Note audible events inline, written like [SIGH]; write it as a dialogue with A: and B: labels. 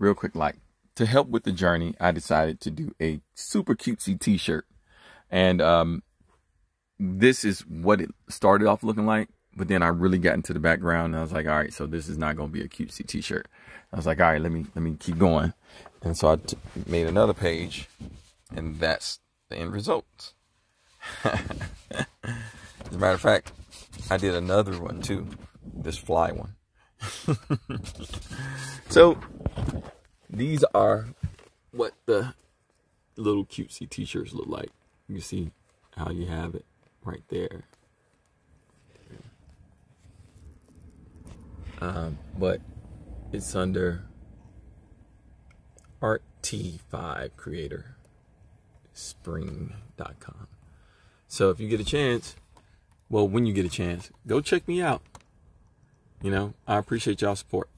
A: real quick, like to help with the journey, I decided to do a super cutesy t-shirt. And um, this is what it started off looking like. But then I really got into the background and I was like, all right, so this is not going to be a cutesy t-shirt. I was like, all right, let me, let me keep going. And so I made another page and that's the end result. [LAUGHS] As a matter of fact, I did another one too, this fly one. [LAUGHS] so these are what the little cutesy t-shirts look like. You see how you have it right there. Um, but it's under RT5 Creator Spring.com. So if you get a chance, well, when you get a chance, go check me out. You know, I appreciate y'all support.